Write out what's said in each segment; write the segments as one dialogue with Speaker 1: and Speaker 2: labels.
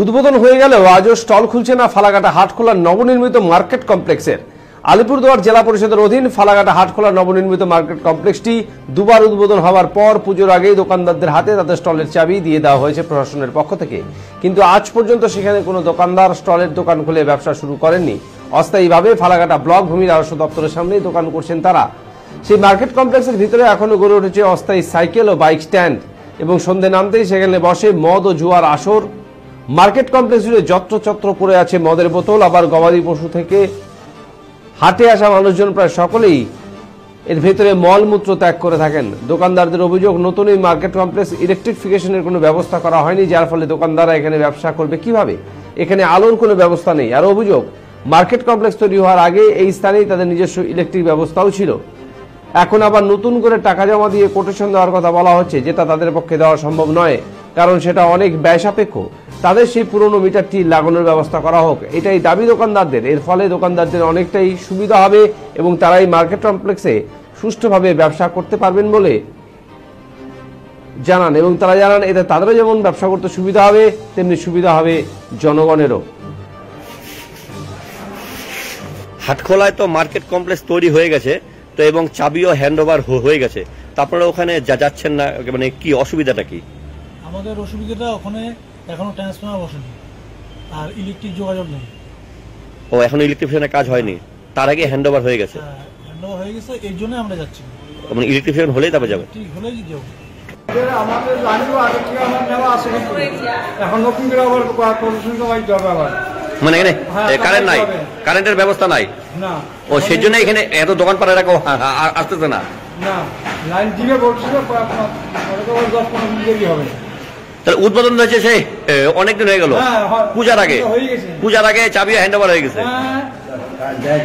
Speaker 1: উদ্বোধন হয়ে গেলেও আজও স্টল খুলছে না ফালাকাটা হাটখোলার নবনির্মিত মার্কেট কমপ্লেক্সের। আলিপুরদুয়ার জেলা পরিষদের অধীন ফালাকাটা হাটখোলার নবনির্মিত মার্কেট কমপ্লেক্সটি দুবার উদ্বোধন হওয়ার পর পুজোর আগেই দোকানদারদের হাতে তাদের স্টলের চাবি দিয়ে দেওয়া হয়েছে প্রশাসনের পক্ষ থেকে। কিন্তু আজ পর্যন্ত সেখানে কোনো দোকানদার স্টলের দোকান খুলে ব্যবসা শুরু করেননি। অস্থায়ীভাবে ফালাকাটা ব্লক ভূমি রাজস্ব দপ্তরের সামনেই দোকান করছেন তারা। সেই মার্কেট কমপ্লেক্সের ভিতরে এখনও গড়ে উঠেছে অস্থায়ী সাইকেল ও বাইক স্ট্যান্ড এবং সন্ধে নামতেই সেখানে বসে মদ ও জুয়ার আসর মার্কেট কমপ্লেক্স জুড়ে যত্রচত্র পড়ে আছে মদের বোতল। আবার গবাদি পশু থেকে হাটে আসা মানুষজন প্রায় সকলেই এর ভেতরে মলমূত্র ত্যাগ করে থাকেন। দোকানদারদের অভিযোগ, নতুন এই মার্কেট কমপ্লেক্স ইলেকট্রিফিকেশনের কোনো ব্যবস্থা করা হয়নি, যার ফলে দোকানদাররা এখানে ব্যবসা করবে কীভাবে? এখানে আলোর কোনো ব্যবস্থা নেই। আর অভিযোগ, মার্কেট কমপ্লেক্স তৈরি হওয়ার আগে এই স্থানেই তাদের নিজস্ব ইলেকট্রিক ব্যবস্থাও ছিল। এখন আবার নতুন করে টাকা জমা দিয়ে কোটেশন দেওয়ার কথা বলা হচ্ছে, যেটা তাদের পক্ষে দেওয়া সম্ভব নয়, কারণ সেটা অনেক ব্যয় সাপেক্ষ তাদের সেই পুরনো মিটারটি লাগানোর ব্যবস্থা করা হোক। এটাই দাবি দোকানদারদের। এর ফলে দোকানদারদের অনেকটাই সুবিধা হবে এবং তারা এই মার্কেট কমপ্লেক্সে সুষ্ঠুভাবে ব্যবসা করতে পারবেন বলে জানান এবং তারা জানান এতে তাদেরও যেমন ব্যবসা করতে সুবিধা হবে তেমনি সুবিধা হবে জনগণেরও।
Speaker 2: হাটখোলায় তো মার্কেট কমপ্লেক্স তৈরি হয়ে গেছে তো এবং চাবিও হ্যান্ড ওভার হয়ে গেছে। তারপরে ওখানে যা যাচ্ছেন না মানে কি অসুবিধাটা কি?
Speaker 3: আমাদের অসুবিধাটা ওখানে এখনও ট্রান্সফর্মার বসেনি। আর ইলেকট্রিক যোগাযোগ নেই।
Speaker 2: ও এখন ইলেকট্রিফিকেশনের কাজ হয়নি। তার আগে হ্যান্ড ওভার হয়ে গেছে।
Speaker 3: হ্যান্ডওভার হয়ে গেছে এর জন্য আমরা যাচ্ছি।
Speaker 2: মানে ইলেকট্রিফিকেশন হলেই তারপরে যাবে?
Speaker 3: ঠিক হলেই যাব
Speaker 4: আমাদের লাইনও আগে থেকে আমার নেওয়া আছে এখন নতুন করে আবার হবে আবার।
Speaker 2: মানে এখানে
Speaker 4: হ্যাঁ,
Speaker 2: কারেন্ট নাই। কারেন্টের ব্যবস্থা নাই?
Speaker 4: না।
Speaker 2: ও সেই জন্য এখানে এত দোকান পাড়া রাখো আসতেছে না।
Speaker 4: না লাইন দিবে বলছিল দশ পনেরো মিনিট দেরি হবে।
Speaker 2: তাহলে উদ্বোধন হয়েছে সেই অনেকদিন হয়ে গেল।
Speaker 4: হ্যাঁ,
Speaker 2: পূজার আগে। পূজার আগে চাবি হ্যান্ড ওভার হয়ে গেছে।
Speaker 4: হ্যাঁ।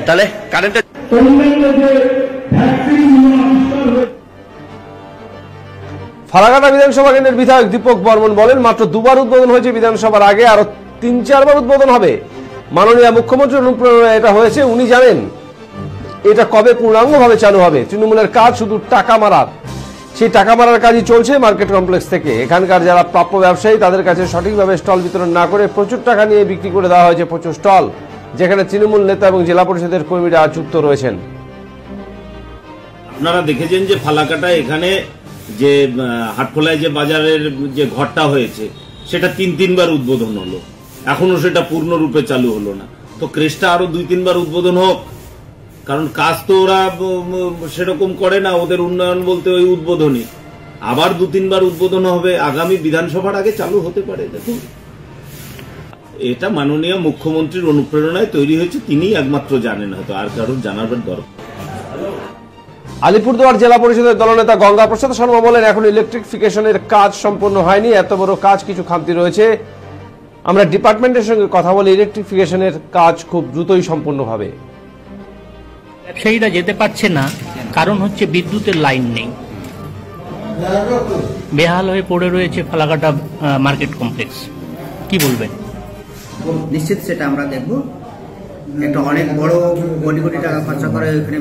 Speaker 2: তাহলে কারেন্টের
Speaker 1: বিধানসভা কেন্দ্রের বিধায়ক দীপক বর্মন বলেন মাত্র দুবার উদ্বোধন হয়েছে বিধানসভার আগে আরও তিন চারবার উদ্বোধন হবে। মাননীয় মুখ্যমন্ত্রীর অনুপ্রেরণায় এটা হয়েছে উনি জানেন এটা কবে পূর্ণাঙ্গভাবে চালু হবে। তৃণমূলের কাজ শুধু টাকা মারার। সেই টাকা মারার কাজই চলছে মার্কেট কমপ্লেক্স থেকে। এখানকার যারা প্রাপ্য ব্যবসায়ী তাদের কাছে সঠিকভাবে স্টল বিতরণ না করে প্রচুর টাকা নিয়ে বিক্রি করে দেওয়া হয়েছে প্রচুর স্টল যেখানে তৃণমূল নেতা এবং জেলা পরিষদের কর্মীরা যুক্ত রয়েছেন।
Speaker 5: আপনারা দেখেছেন যে ফালাকাটা এখানে যে আহ, হাটখোলায় যে বাজারের যে ঘরটা হয়েছে সেটা তিন তিনবার উদ্বোধন হলো। এখনও সেটা পূর্ণরূপে চালু হলো না। তো ক্রেসটা আরও দুই তিনবার উদ্বোধন হোক কারণ কাজ তো ওরা সেরকম করে না, ওদের উন্নয়ন বলতে ওই উদ্বোধনী আবার দু তিনবার উদ্বোধন হবে, আগামী বিধানসভার আগে চালু হতে পারে, দেখুন। এটা মাননীয় মুখ্যমন্ত্রীর অনুপ্রেরণায় তৈরি হয়েছে, তিনিই একমাত্র জানেন হয়তো, আর কারোর জানার দরকার
Speaker 1: আলিপুরদুয়ার জেলা পরিষদের দলনেতা গঙ্গা প্রসাদ শর্মা বলেন, এখন ইলেকট্রিফিকেশনের কাজ সম্পন্ন হয়নি, এত বড় কাজ কিছু খামতি রয়েছে। আমরা ডিপার্টমেন্টের সঙ্গে কথা বলে ইলেকট্রিফিকেশনের কাজ খুব দ্রুতই সম্পূর্ণ হবে
Speaker 6: ব্যবসায়ীরা যেতে পারছে না কারণ হচ্ছে বিদ্যুতের লাইন নেই। বেহাল হয়ে পড়ে রয়েছে ফালাকাটা মার্কেট কমপ্লেক্স। কি বলবেন?
Speaker 7: নিশ্চিত সেটা আমরা দেখব। একটা অনেক বড় কোটি কোটি টাকা খরচা করে ওখানে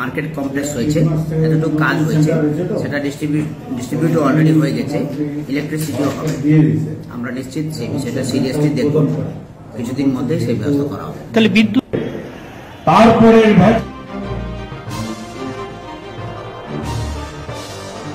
Speaker 7: মার্কেট কমপ্লেক্স হয়েছে। এতটুকু কাজ হয়েছে। সেটা ডিস্ট্রিবিউট ডিস্ট্রিবিউট অলরেডি হয়ে গেছে। ইলেকট্রিসিটিও হবে। আমরা নিশ্চিত সেই বিষয়টা সিরিয়াসলি দেখব। কিছুদিন মধ্যেই সেই ব্যবস্থা করা হবে।
Speaker 6: তাহলে বিদ্যুৎ
Speaker 8: তারপরে